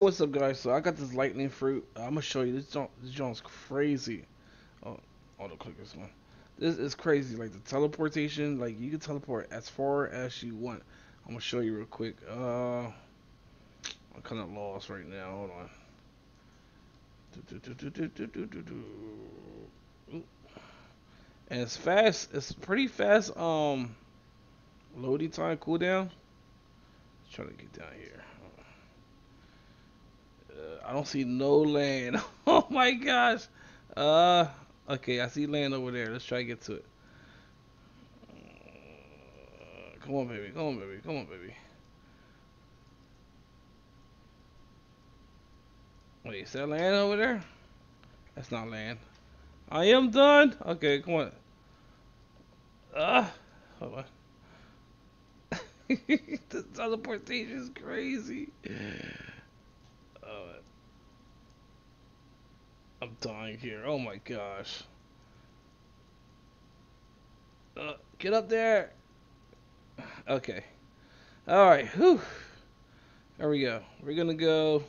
What's up, guys? So I got this lightning fruit. I'm gonna show you this. Joint, this joint's crazy. Oh, auto click this one. This is crazy. Like the teleportation, like you can teleport as far as you want. I'm gonna show you real quick. Uh, I'm kind of lost right now. Hold on. And it's fast. It's pretty fast. Um, loading time, cooldown. Trying to get down here. I don't see no land. oh my gosh. Uh, okay, I see land over there. Let's try to get to it. Come on, baby. Come on, baby. Come on, baby. Wait, is that land over there? That's not land. I am done. Okay, come on. Ah, uh, hold on. the teleportation is crazy. Oh, I'm dying here. Oh my gosh. Uh, get up there. Okay. Alright. Whew. There we go. We're going to go.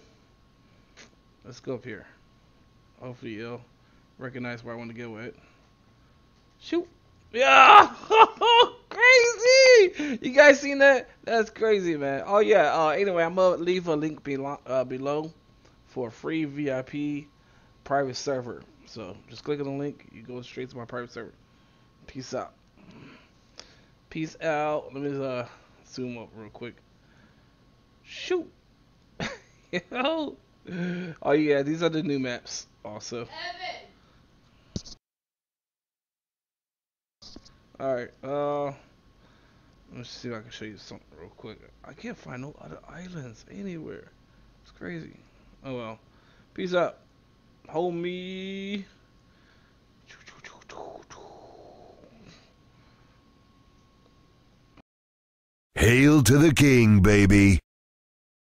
Let's go up here. Hopefully you'll recognize where I want to go with. Shoot. Yeah. crazy. You guys seen that? That's crazy, man. Oh yeah. Uh, anyway, I'm gonna leave a link below, uh, below for free VIP private server. So just click on the link. You go straight to my private server. Peace out. Peace out. Let me uh zoom up real quick. Shoot. Yo. Oh yeah, these are the new maps also. Alright, uh, let's see if I can show you something real quick. I can't find no other islands anywhere. It's crazy. Oh well. Peace out. Hold me. Hail to the king, baby.